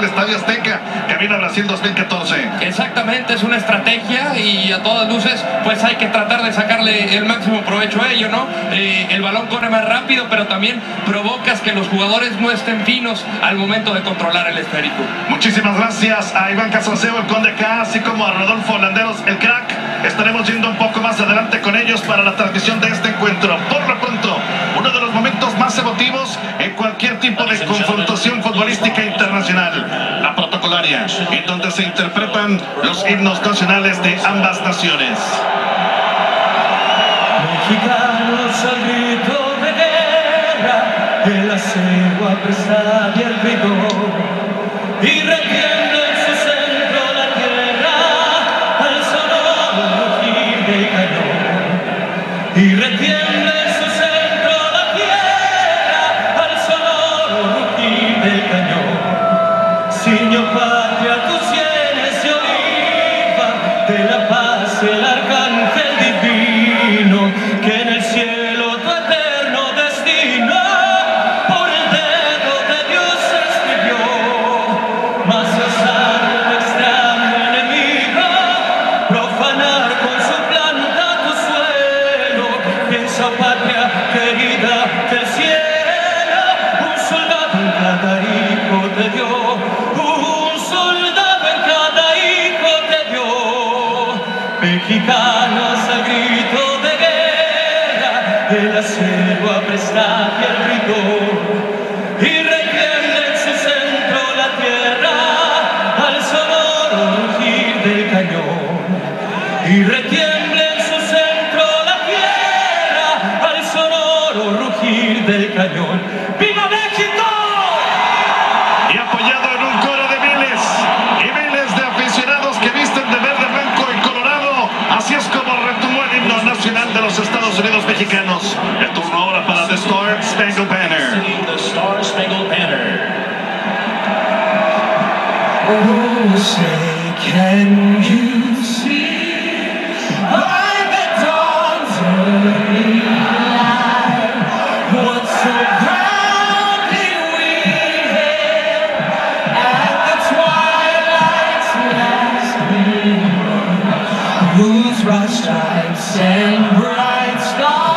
al Estadio Azteca. Camino a Brasil 2014. Exactamente, es una estrategia y a todas luces pues hay que tratar de sacarle el máximo provecho a ello, ¿no? Eh, el balón corre más rápido, pero también provocas que los jugadores no estén finos al momento de controlar el esférico. Muchísimas gracias a Iván Casaseo, el Conde K, así como a Rodolfo Landeros, el crack. Estaremos yendo un poco más adelante con ellos para la transmisión de este encuentro. Por lo más emotivos en cualquier tipo de confrontación futbolística internacional, la protocolaria, en donde se interpretan los himnos nacionales de ambas naciones. Mexicanos al grito de guerra, el acero apresado y el rigor, y retiembla en su centro la tierra al sonoro del cañón, y retiembla cañón. Señor patria, tus sienes de oliva, de la paz el arcángel divino, que en el cielo tu eterno destino por el dedo de Dios escribió. Mas osar el extraño enemigo, profanar con su planta tu suelo, piensa patria querida del cielo, mexicanos al grito de guerra, el acero aprestar y el rigor, y retiembla en su centro la tierra al sonoro rugir del cañón, y retiembla en su centro la tierra al sonoro rugir del cañón. Oh, say, can you see? By the dawn's early light what we at the twilight's last whose broad stripes and bright stars